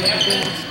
Obrigado.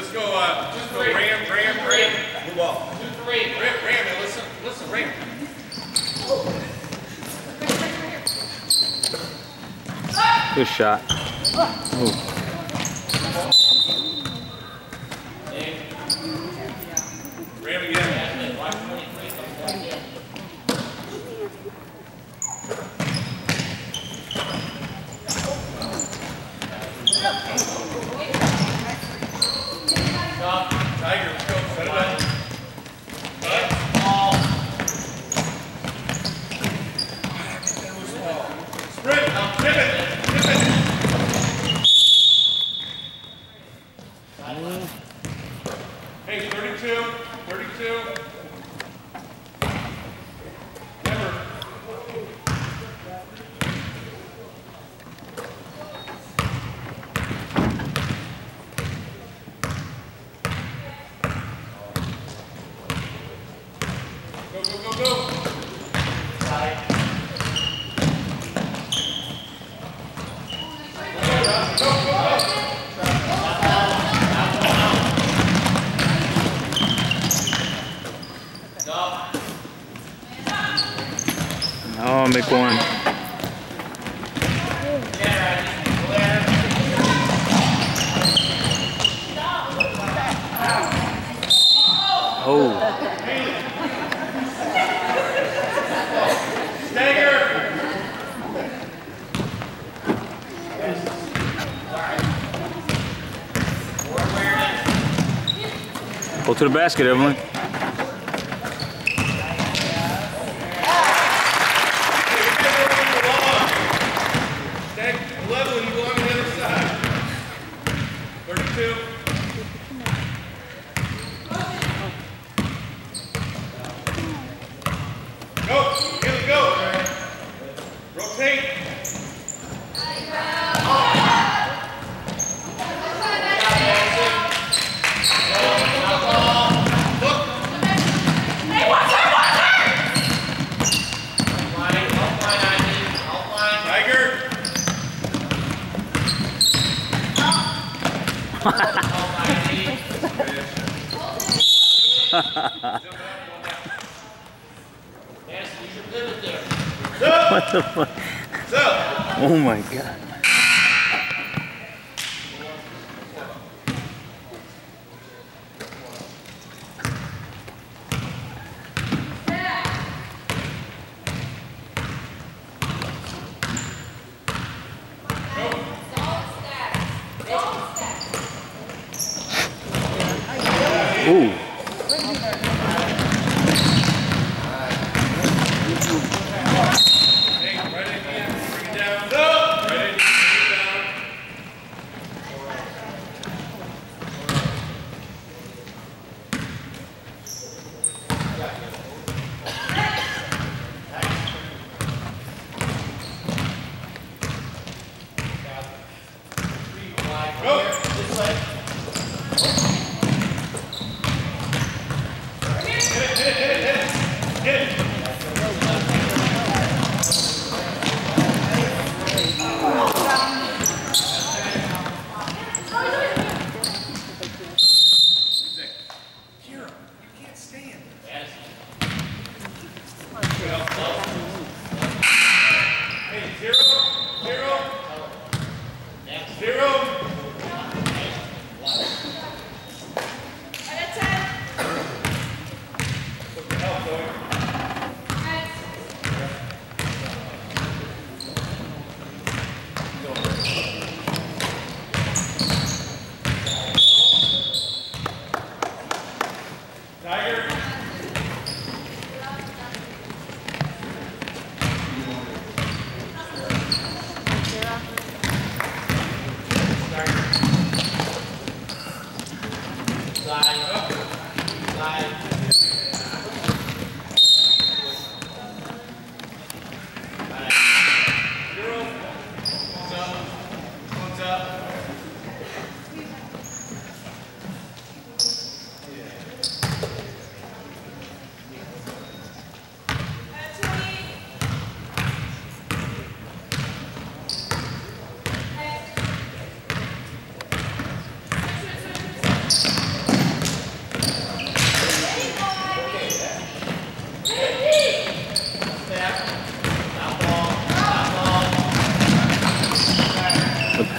Let's go, uh, just go ram, ram, ram. Move off. Two, three. Ram. Good shot. Ooh. Sick one. Oh. Go to the basket, Evelyn. what the fuck? Oh my god.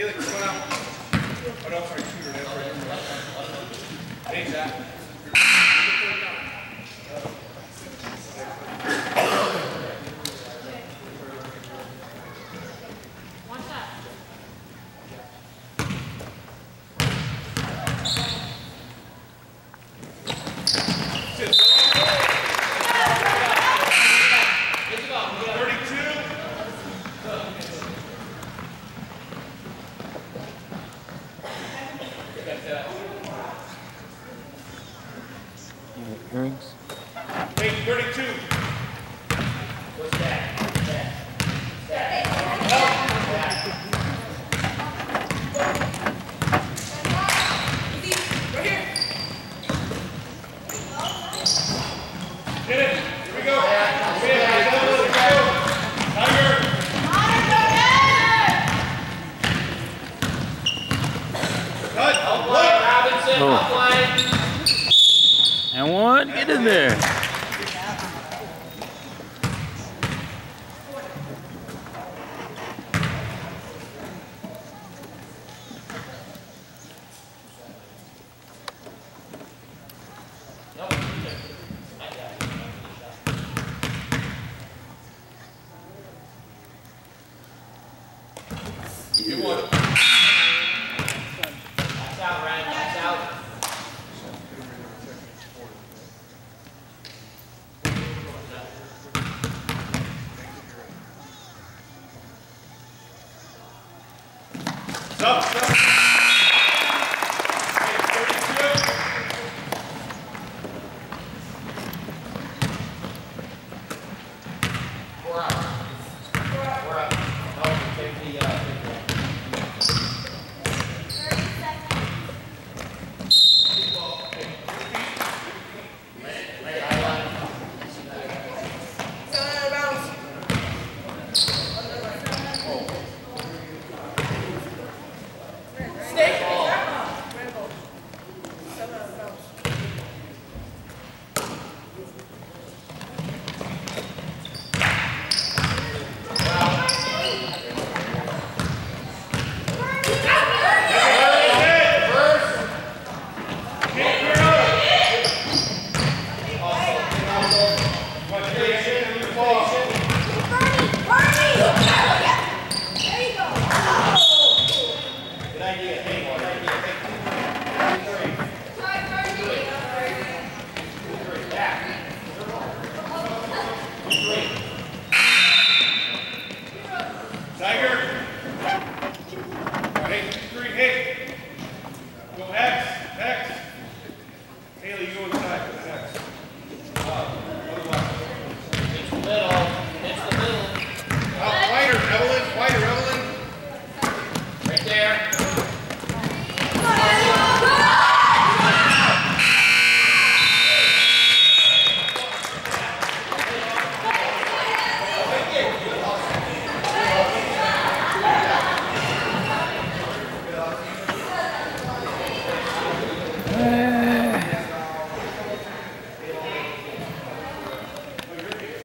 Haley, come out. Oh, no, sorry, shooter. Hey, Zach. Thirty-two. Earrings? Wait, thirty-two. Get it. Here we go. Here we go. Let's go. Tiger. Cut. Look. Oh. And what? Get in there. You won. Stop, stop.